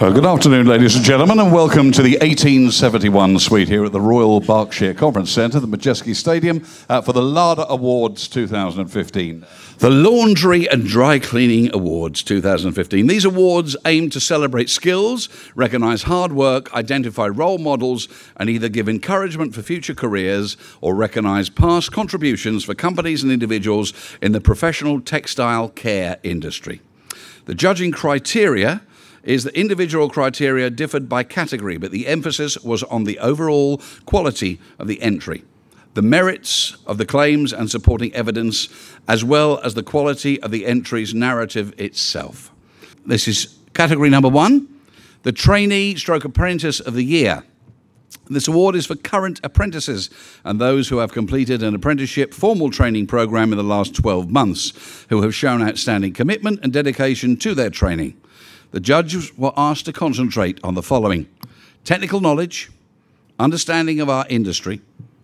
Well, good afternoon, ladies and gentlemen, and welcome to the 1871 suite here at the Royal Berkshire Conference Centre, the Madejski Stadium, uh, for the LADA Awards 2015. The Laundry and Dry Cleaning Awards 2015. These awards aim to celebrate skills, recognise hard work, identify role models, and either give encouragement for future careers or recognise past contributions for companies and individuals in the professional textile care industry. The judging criteria is that individual criteria differed by category, but the emphasis was on the overall quality of the entry, the merits of the claims and supporting evidence, as well as the quality of the entry's narrative itself. This is category number one, the trainee stroke apprentice of the year. This award is for current apprentices and those who have completed an apprenticeship formal training program in the last 12 months, who have shown outstanding commitment and dedication to their training. The judges were asked to concentrate on the following technical knowledge, understanding of our industry,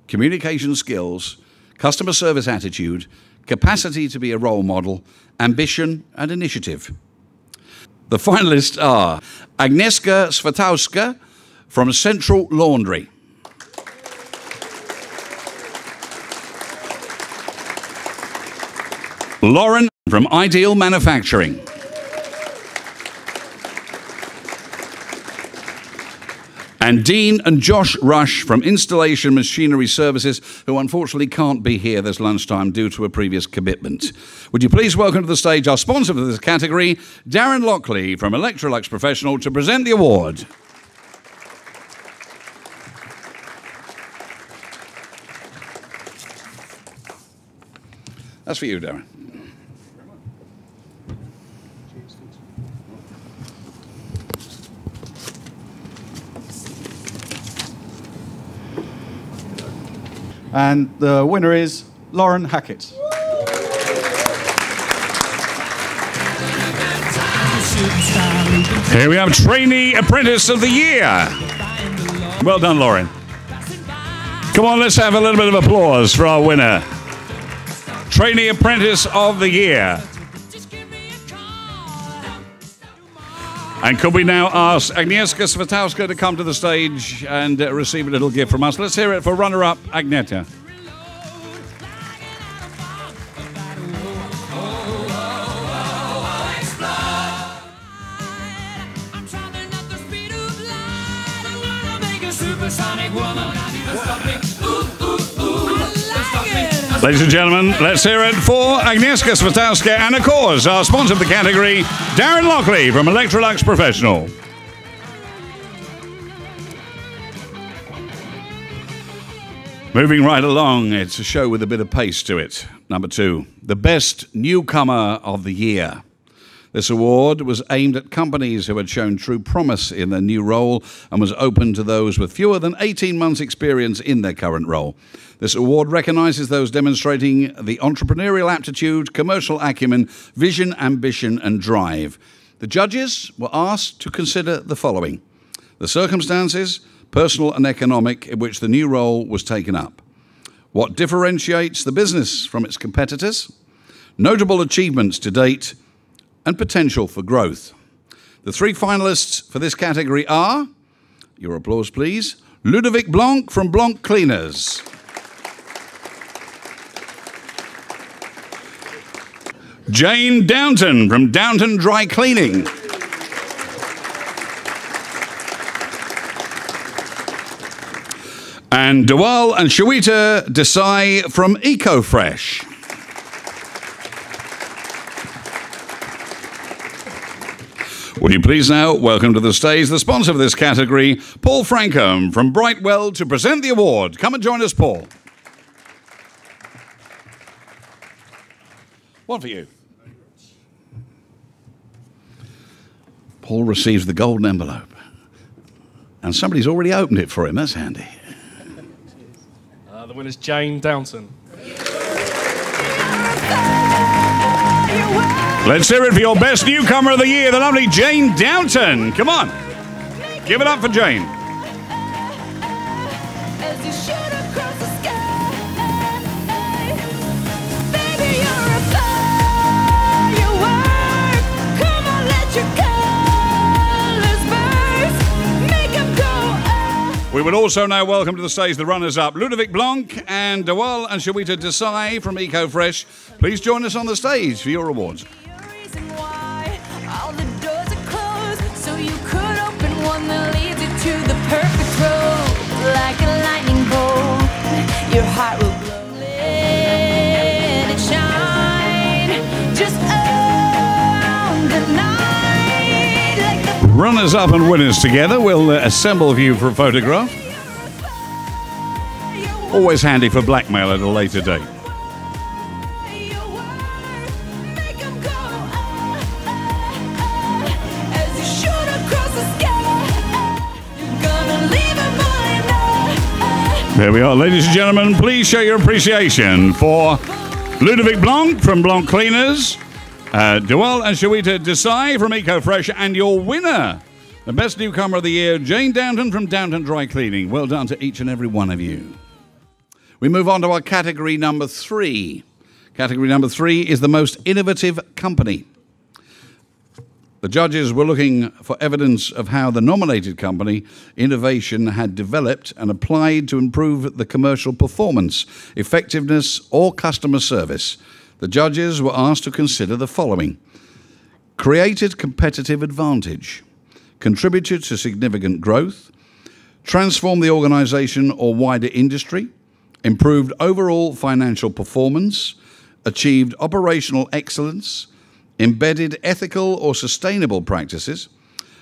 communication skills, customer service attitude, capacity to be a role model, ambition, and initiative. The finalists are Agnieszka Svatowska from Central Laundry. Lauren from Ideal Manufacturing. And Dean and Josh Rush from Installation Machinery Services, who unfortunately can't be here this lunchtime due to a previous commitment. Would you please welcome to the stage our sponsor for this category, Darren Lockley from Electrolux Professional, to present the award. That's for you, Darren. And the winner is Lauren Hackett. Here we have Trainee Apprentice of the Year. Well done, Lauren. Come on, let's have a little bit of applause for our winner. Trainee Apprentice of the Year. And could we now ask Agnieszka Svatowska to come to the stage and uh, receive a little gift from us? Let's hear it for runner-up Agnieszka. Ladies and gentlemen, let's hear it for Agnieszka Svatowska and, of course, our sponsor of the category, Darren Lockley from Electrolux Professional. Moving right along, it's a show with a bit of pace to it. Number two, the best newcomer of the year. This award was aimed at companies who had shown true promise in their new role and was open to those with fewer than 18 months' experience in their current role. This award recognizes those demonstrating the entrepreneurial aptitude, commercial acumen, vision, ambition, and drive. The judges were asked to consider the following the circumstances, personal and economic, in which the new role was taken up, what differentiates the business from its competitors, notable achievements to date, and potential for growth. The three finalists for this category are, your applause please, Ludovic Blanc from Blanc Cleaners. Jane Downton from Downton Dry Cleaning. And Dewal and Shawita Desai from EcoFresh. Will you please now welcome to the stage the sponsor of this category, Paul Frankham from Brightwell, to present the award. Come and join us, Paul. One for you. Paul receives the golden envelope. And somebody's already opened it for him. That's handy. Uh, the winner's Jane Downton. Let's hear it for your best newcomer of the year, the lovely Jane Downton. Come on. Give it up for Jane. As you shoot across the sky, baby, you're a firework. Come on, let your colors burn. We would also now welcome to the stage the runners up Ludovic Blanc and Dewal and Shawita Desai from EcoFresh. Please join us on the stage for your awards. Will Runners up and winners together. We'll uh, assemble you for a photograph. Always handy for blackmail at a later date. There we are, ladies and gentlemen. Please show your appreciation for Ludovic Blanc from Blanc Cleaners, uh, and Shawita Desai from EcoFresh, and your winner, the best newcomer of the year, Jane Downton from Downton Dry Cleaning. Well done to each and every one of you. We move on to our category number three. Category number three is the most innovative company. The judges were looking for evidence of how the nominated company innovation had developed and applied to improve the commercial performance, effectiveness, or customer service. The judges were asked to consider the following. Created competitive advantage, contributed to significant growth, transformed the organization or wider industry, improved overall financial performance, achieved operational excellence, embedded ethical or sustainable practices,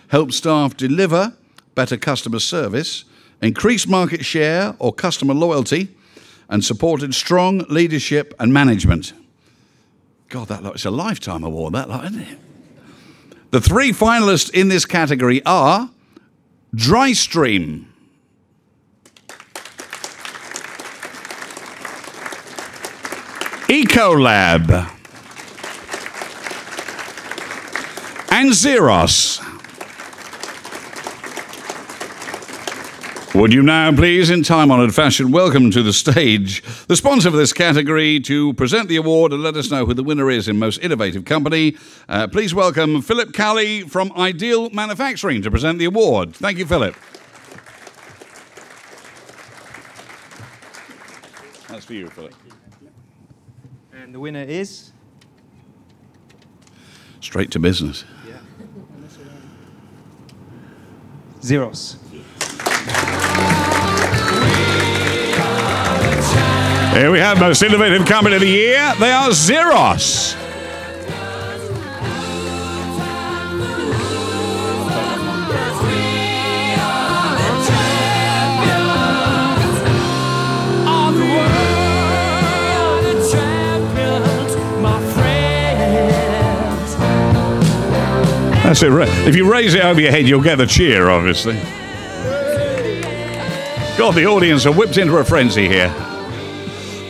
helped staff deliver better customer service, increased market share or customer loyalty, and supported strong leadership and management. God, that looks a lifetime award, that lot, isn't it? The three finalists in this category are DryStream. Ecolab and Xeros. Would you now please, in time honoured fashion, welcome to the stage the sponsor of this category to present the award and let us know who the winner is in Most Innovative Company? Uh, please welcome Philip Calley from Ideal Manufacturing to present the award. Thank you, Philip. That's for you, Philip. And the winner is Straight to business. Xeros. Here we have Most Innovative Company of the Year. They are Xeros. That's it. If you raise it over your head, you'll get the cheer, obviously. God, the audience are whipped into a frenzy here.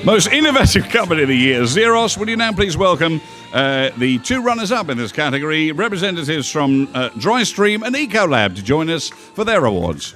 Most innovative company of the year, Xeros. Would you now please welcome uh, the two runners up in this category, representatives from uh, DryStream and Ecolab, to join us for their awards.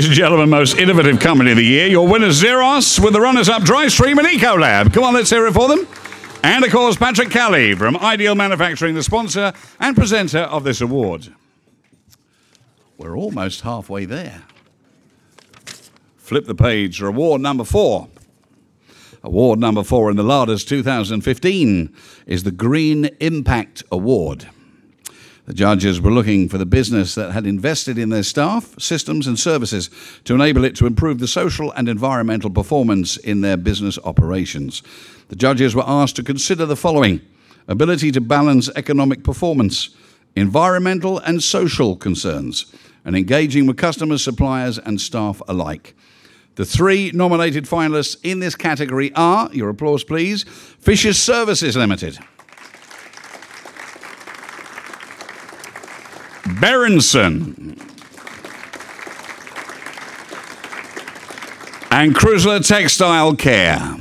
Ladies and gentlemen, most innovative company of the year, your winners Xeros with the runners up DryStream and Ecolab. Come on, let's hear it for them. And of course, Patrick Kelly from Ideal Manufacturing, the sponsor and presenter of this award. We're almost halfway there. Flip the page for award number four. Award number four in the LADAs 2015 is the Green Impact Award. The judges were looking for the business that had invested in their staff, systems, and services to enable it to improve the social and environmental performance in their business operations. The judges were asked to consider the following ability to balance economic performance, environmental and social concerns, and engaging with customers, suppliers, and staff alike. The three nominated finalists in this category are, your applause please, Fisher's Services Limited, Berendsen, and Chrysler Textile Care.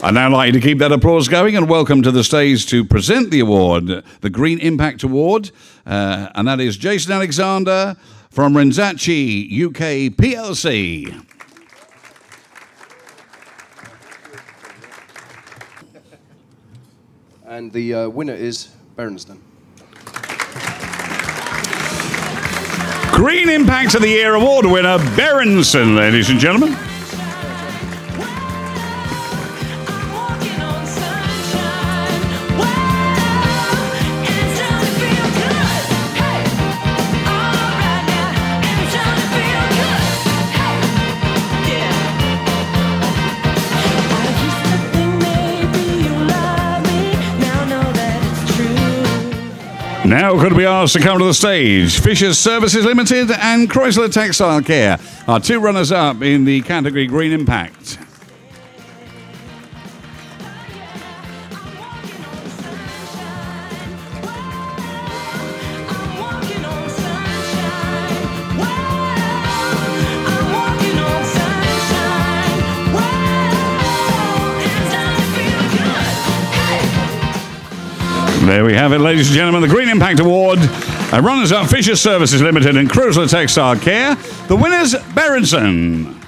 I'd now like you to keep that applause going and welcome to the stage to present the award, the Green Impact Award, uh, and that is Jason Alexander from Renzacci UK PLC. And the uh, winner is Berendsen. Green Impact of the Year Award winner, Berendsen, ladies and gentlemen. Now could we ask to come to the stage Fisher's Services Limited and Chrysler Textile Care, are two runners up in the category Green Impact. We have it, ladies and gentlemen, the Green Impact Award. Uh, runners up Fisher Services Limited and Chrysler Textile Care. The winners, Berendsen.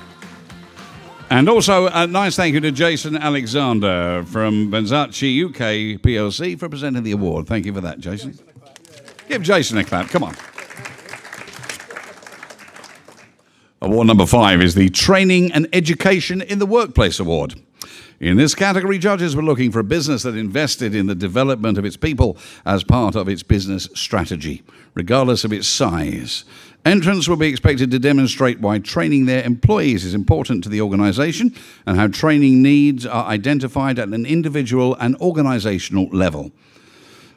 And also a nice thank you to Jason Alexander from Renzacci UK PLC for presenting the award. Thank you for that, Jason. Give Jason a clap. Come on. Award number five is the Training and Education in the Workplace Award. In this category, judges were looking for a business that invested in the development of its people as part of its business strategy, regardless of its size. Entrants will be expected to demonstrate why training their employees is important to the organisation and how training needs are identified at an individual and organisational level.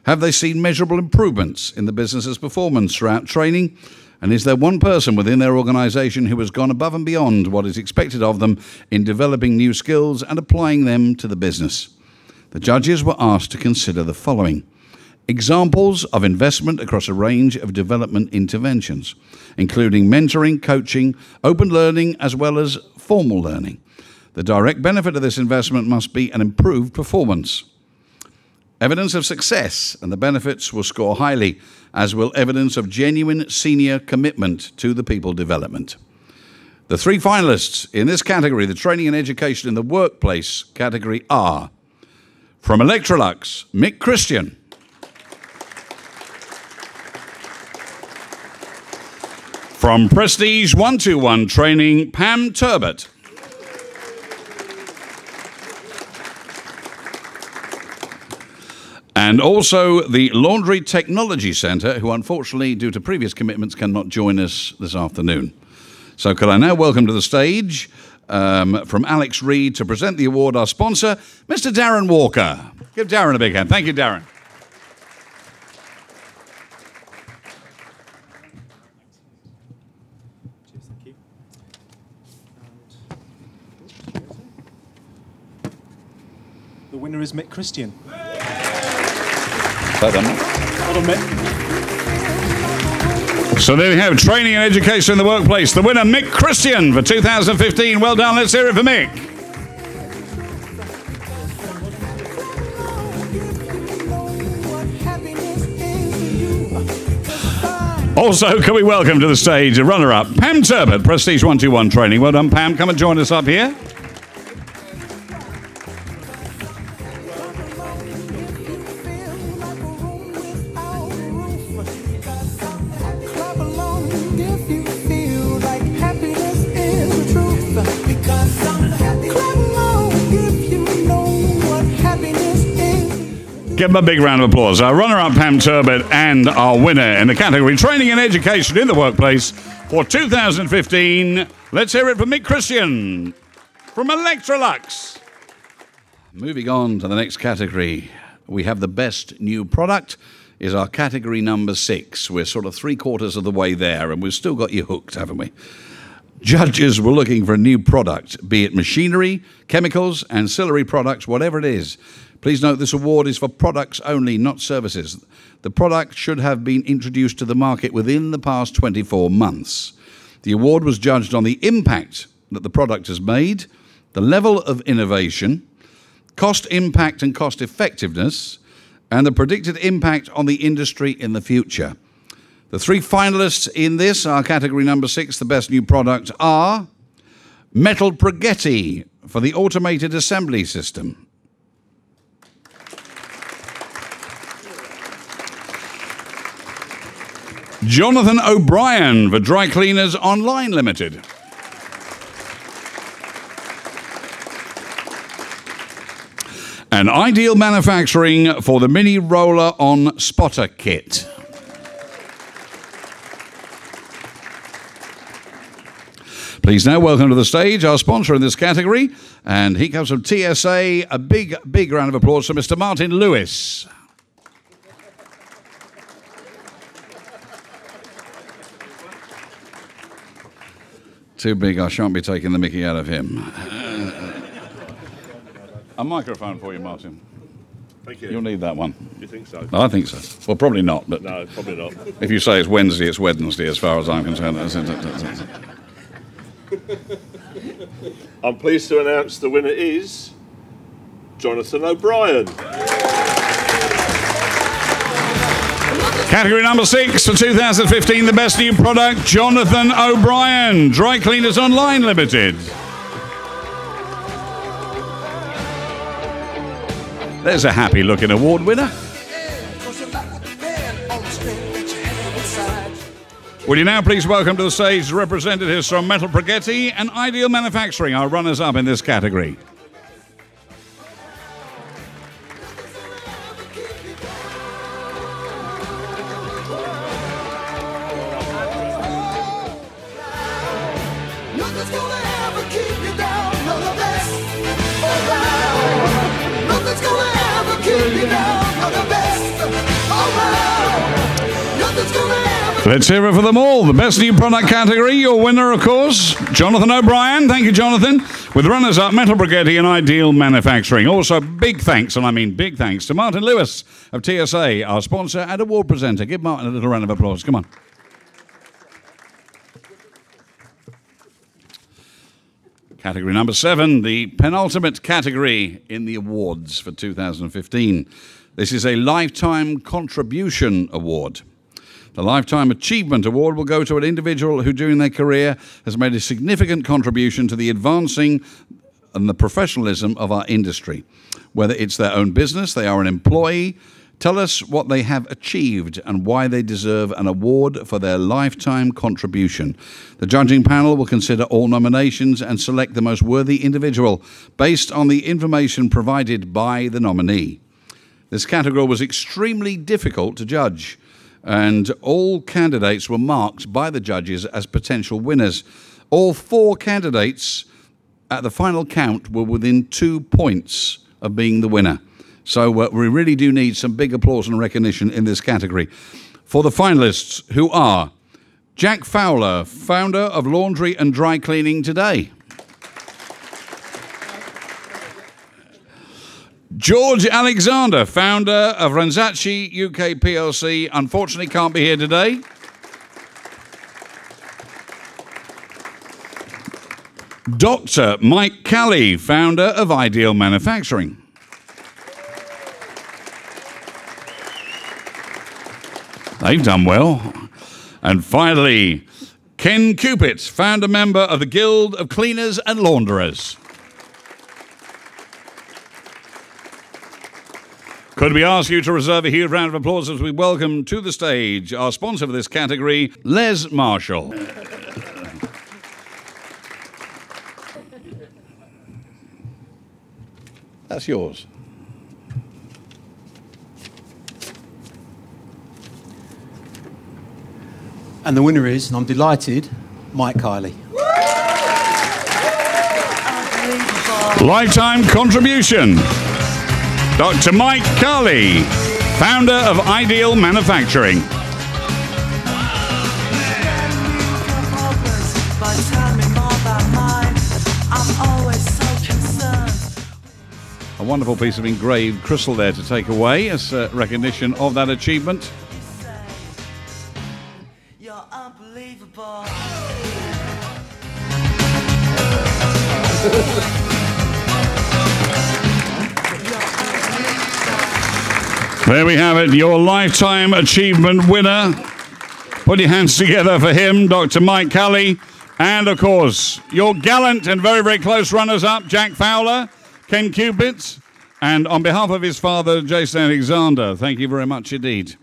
Have they seen measurable improvements in the business's performance throughout training? And is there one person within their organisation who has gone above and beyond what is expected of them in developing new skills and applying them to the business? The judges were asked to consider the following examples of investment across a range of development interventions, including mentoring, coaching, open learning, as well as formal learning. The direct benefit of this investment must be an improved performance. Evidence of success and the benefits will score highly, as will evidence of genuine senior commitment to the people development. The three finalists in this category, the training and education in the workplace category, are from Electrolux, Mick Christian. From Prestige 121 Training, Pam Turbot. And also the Laundry Technology Centre, who unfortunately, due to previous commitments, cannot join us this afternoon. So, could I now welcome to the stage um, from Alex Reid to present the award our sponsor, Mr. Darren Walker. Give Darren a big hand. Thank you, Darren. The winner is Mick Christian. Well done, Mick. So there we have training and education in the workplace. The winner, Mick Christian, for 2015. Well done. Let's hear it for Mick. Also, can we welcome to the stage a runner-up, Pam Turbot, Prestige 121 Training. Well done, Pam. Come and join us up here. A big round of applause. Our runner-up, Pam Turbot, and our winner in the category Training and Education in the Workplace for 2015. Let's hear it from Mick Christian from Electrolux. Moving on to the next category, we have the best new product. Is our category number six. We're sort of three quarters of the way there, and we've still got you hooked, haven't we? Judges were looking for a new product, be it machinery, chemicals, ancillary products, whatever it is. Please note this award is for products only, not services. The product should have been introduced to the market within the past 24 months. The award was judged on the impact that the product has made, the level of innovation, cost impact and cost effectiveness, and the predicted impact on the industry in the future. The three finalists in this, our category number six, the best new product, are Metal Progetti for the automated assembly system. Jonathan O'Brien for Dry Cleaners Online Limited. And Ideal Manufacturing for the Mini Roller on Spotter Kit. Please now welcome to the stage our sponsor in this category, and he comes from TSA. A big, big round of applause for Mr. Martin Lewis. Too big, I shan't be taking the mickey out of him. A microphone for you, Martin. Thank you. You'll need that one. You think so? I think so. Well, probably not, but No, probably not. if you say it's Wednesday, it's Wednesday as far as I'm concerned. I'm pleased to announce the winner is Jonathan O'Brien. Category number six for 2015, the best new product, Jonathan O'Brien, Dry Cleaners Online Limited. There's a happy looking award winner. Will you now please welcome to the stage representatives from Metal Progetti and Ideal Manufacturing, our runners up in this category. Let's hear it for them all. The best new product category, your winner, of course, Jonathan O'Brien. Thank you, Jonathan. With runners up, Metal Progetti and Ideal Manufacturing. Also, big thanks, and I mean big thanks, to Martin Lewis of TSA, our sponsor and award presenter. Give Martin a little round of applause. Come on. Category number seven, the penultimate category in the awards for 2015. This is a Lifetime Contribution Award. The Lifetime Achievement Award will go to an individual who, during their career, has made a significant contribution to the advancing and the professionalism of our industry. Whether it's their own business, they are an employee, tell us what they have achieved and why they deserve an award for their lifetime contribution. The judging panel will consider all nominations and select the most worthy individual based on the information provided by the nominee. This category was extremely difficult to judge, and all candidates were marked by the judges as potential winners. All four candidates at the final count were within two points of being the winner. So uh, we really do need some big applause and recognition in this category. For the finalists, who are Jack Fowler, founder of Laundry and Dry Cleaning Today. George Alexander, founder of Renzacci UK PLC, unfortunately can't be here today. Dr. Mike Calley, founder of Ideal Manufacturing. They've done well. And finally, Ken Cupid, founder member of the Guild of Cleaners and Launderers. Could we ask you to reserve a huge round of applause as we welcome to the stage our sponsor for this category, Les Marshall. That's yours. And the winner is, and I'm delighted, Mike Calley. Lifetime contribution. Dr. Mike Calley, founder of Ideal Manufacturing. A wonderful piece of engraved crystal there to take away as uh, recognition of that achievement. There we have it, your Lifetime Achievement winner. Put your hands together for him, Dr. Mike Calley. And of course, your gallant and very, very close runners up, Jack Fowler, Ken Cupid, and on behalf of his father, Jason Alexander, thank you very much indeed.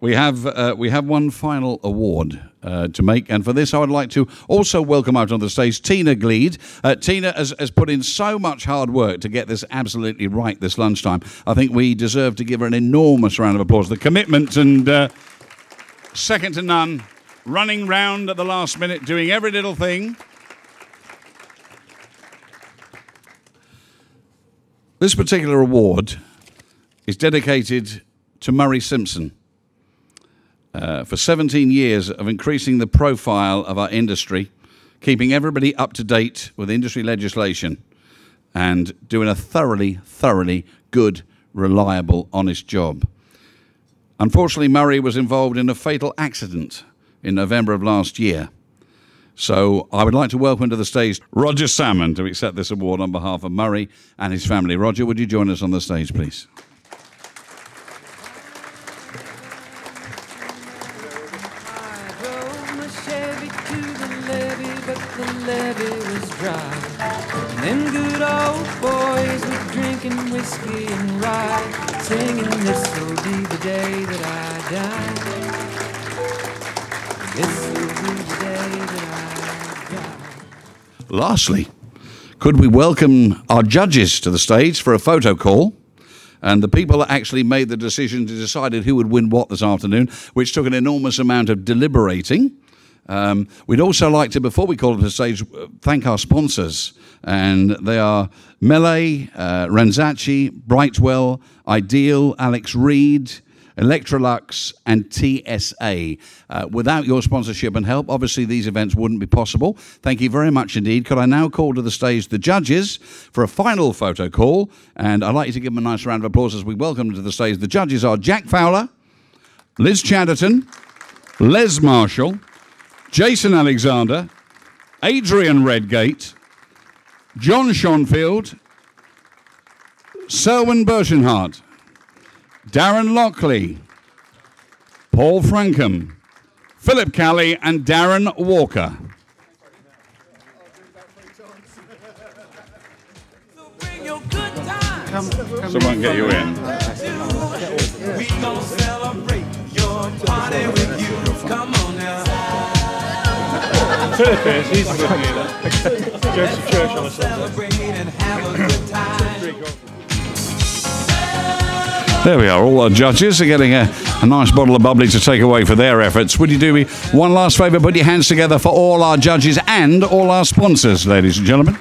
We have uh, we have one final award uh, to make, and for this, I would like to also welcome out on the stage Tina Gleed. Uh, Tina has, has put in so much hard work to get this absolutely right this lunchtime. I think we deserve to give her an enormous round of applause. The commitment and uh, second to none, running round at the last minute, doing every little thing. This particular award is dedicated to Murray Simpson uh, for 17 years of increasing the profile of our industry, keeping everybody up to date with industry legislation, and doing a thoroughly, thoroughly good, reliable, honest job. Unfortunately, Murray was involved in a fatal accident in November of last year. So I would like to welcome to the stage Roger Salmon to accept this award on behalf of Murray and his family. Roger, would you join us on the stage, please? And them good old boys were drinking whiskey and rye, singing this will be the day that I die. This will be the day that I die. Lastly, could we welcome our judges to the stage for a photo call? And the people that actually made the decision to decided who would win what this afternoon, which took an enormous amount of deliberating. Um, we'd also like to, before we call it to the stage, uh, thank our sponsors. And they are Miele, uh, Brightwell, Ideal, Alex Reid, Electrolux, and TSA. Uh, without your sponsorship and help, obviously these events wouldn't be possible. Thank you very much indeed. Could I now call to the stage the judges for a final photo call? And I'd like you to give them a nice round of applause as we welcome to the stage. The judges are Jack Fowler, Liz Chatterton, Les Marshall, Jason Alexander, Adrian Redgate, John Schonfield, Selwyn Birchenhart, Darren Lockley, Paul Frankham, Philip Calley, and Darren Walker. Bring your. Someone get you in. We gon' celebrate your party with you. Come on He's good leader. Joseph Church on a time. There we are. All our judges are getting a, a nice bottle of bubbly to take away for their efforts. Would you do me one last favour? Put your hands together for all our judges and all our sponsors, ladies and gentlemen.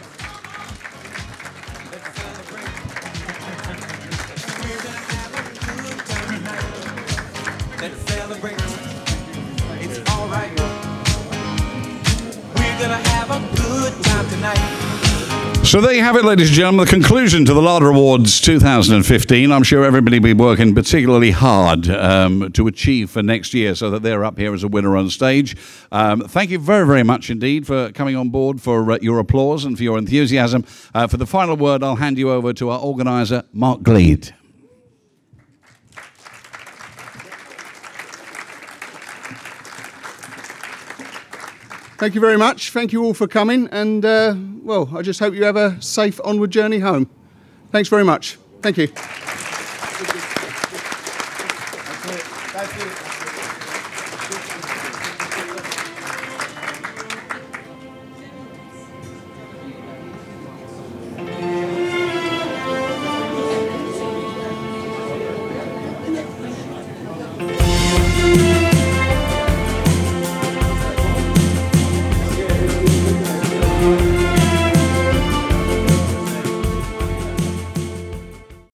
You have it, ladies and gentlemen, the conclusion to the LADA Awards 2015. I'm sure everybody will be working particularly hard um, to achieve for next year so that they're up here as a winner on stage. Um, thank you very, very much indeed for coming on board, for uh, your applause and for your enthusiasm. Uh, for the final word, I'll hand you over to our organiser, Mark Gleed. Thank you very much. Thank you all for coming. And, uh, well, I just hope you have a safe onward journey home. Thanks very much. Thank you.